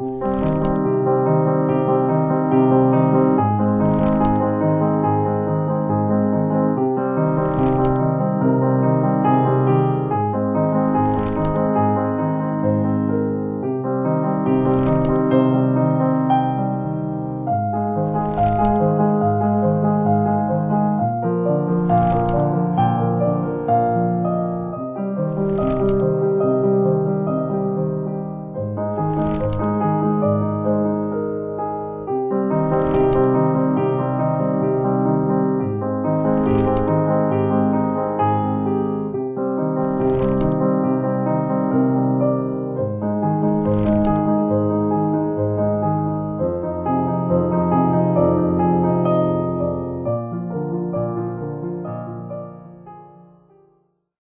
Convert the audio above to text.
Música